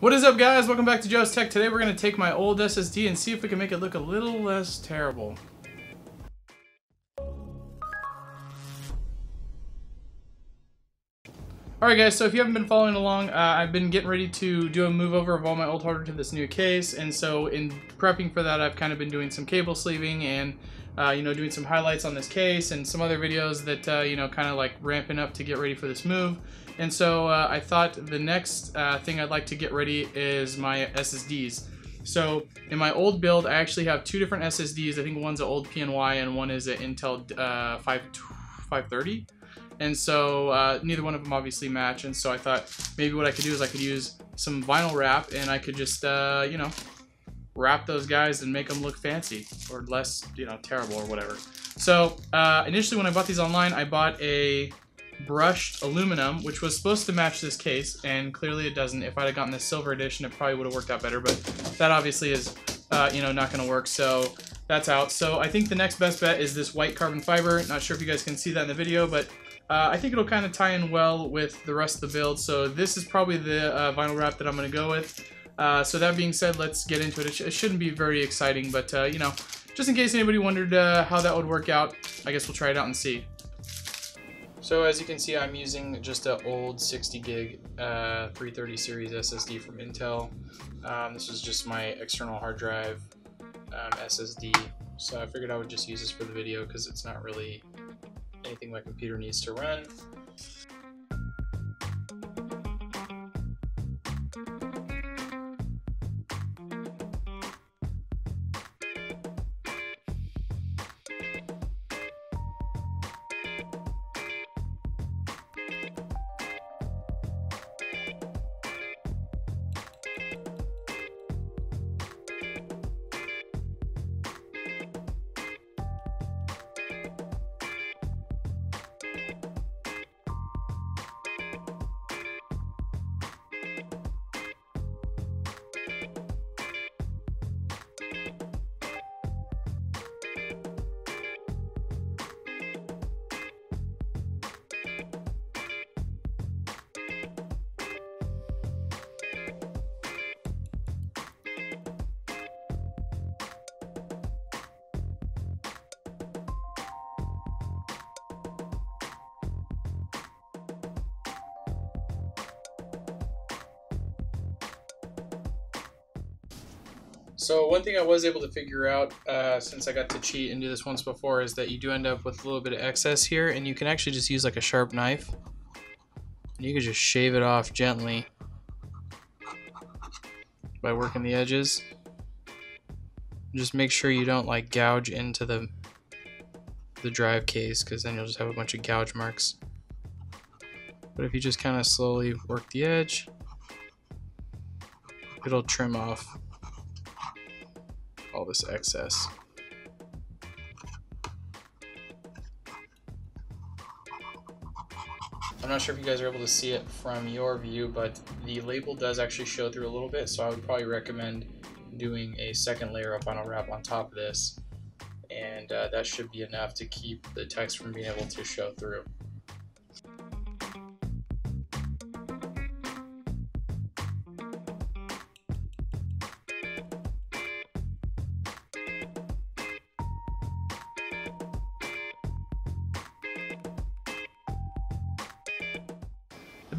What is up guys? Welcome back to Joe's Tech. Today we're going to take my old SSD and see if we can make it look a little less terrible. Alright guys, so if you haven't been following along, uh, I've been getting ready to do a move over of all my old hardware to this new case, and so in prepping for that I've kind of been doing some cable sleeving and uh, you know, doing some highlights on this case and some other videos that, uh, you know, kind of like ramping up to get ready for this move. And so uh, I thought the next uh, thing I'd like to get ready is my SSDs. So in my old build, I actually have two different SSDs. I think one's an old PNY and one is an Intel uh, 5, 530. And so uh, neither one of them obviously match. And so I thought maybe what I could do is I could use some vinyl wrap and I could just, uh, you know, wrap those guys and make them look fancy or less, you know, terrible or whatever. So uh, initially when I bought these online, I bought a brushed aluminum, which was supposed to match this case, and clearly it doesn't. If I'd have gotten the silver edition, it probably would have worked out better, but that obviously is, uh, you know, not going to work. So that's out. So I think the next best bet is this white carbon fiber. Not sure if you guys can see that in the video, but uh, I think it'll kind of tie in well with the rest of the build. So this is probably the uh, vinyl wrap that I'm going to go with. Uh, so that being said, let's get into it. It, sh it shouldn't be very exciting, but uh, you know, just in case anybody wondered uh, how that would work out, I guess we'll try it out and see. So as you can see, I'm using just an old 60 gig uh, 330 series SSD from Intel. Um, this is just my external hard drive um, SSD. So I figured I would just use this for the video because it's not really anything my computer needs to run. So one thing I was able to figure out uh, since I got to cheat and do this once before is that you do end up with a little bit of excess here and you can actually just use like a sharp knife and you can just shave it off gently by working the edges. Just make sure you don't like gouge into the the drive case because then you'll just have a bunch of gouge marks. But if you just kind of slowly work the edge, it'll trim off all this excess. I'm not sure if you guys are able to see it from your view, but the label does actually show through a little bit, so I would probably recommend doing a second layer of vinyl wrap on top of this, and uh, that should be enough to keep the text from being able to show through.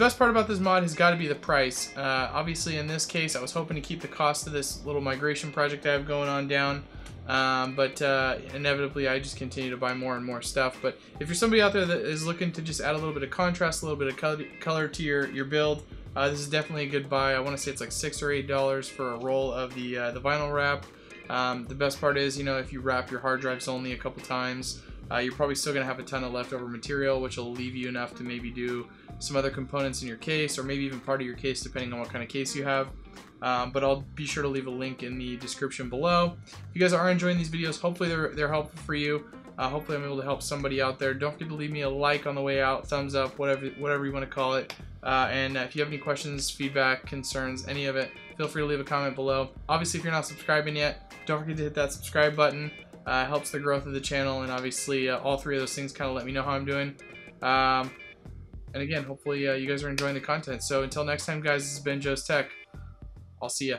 Best part about this mod has got to be the price. Uh, obviously, in this case, I was hoping to keep the cost of this little migration project I have going on down. Um, but uh, inevitably, I just continue to buy more and more stuff. But if you're somebody out there that is looking to just add a little bit of contrast, a little bit of color to your, your build, uh, this is definitely a good buy. I want to say it's like six or eight dollars for a roll of the uh, the vinyl wrap. Um, the best part is, you know, if you wrap your hard drives only a couple times, uh, you're probably still going to have a ton of leftover material, which will leave you enough to maybe do some other components in your case, or maybe even part of your case, depending on what kind of case you have. Um, but I'll be sure to leave a link in the description below. If you guys are enjoying these videos, hopefully they're, they're helpful for you. Uh, hopefully I'm able to help somebody out there. Don't forget to leave me a like on the way out, thumbs up, whatever whatever you want to call it. Uh, and uh, if you have any questions, feedback, concerns, any of it, feel free to leave a comment below. Obviously, if you're not subscribing yet, don't forget to hit that subscribe button. Uh, helps the growth of the channel, and obviously uh, all three of those things kind of let me know how I'm doing. Um, and again, hopefully uh, you guys are enjoying the content. So until next time, guys, this has been Joe's Tech. I'll see ya.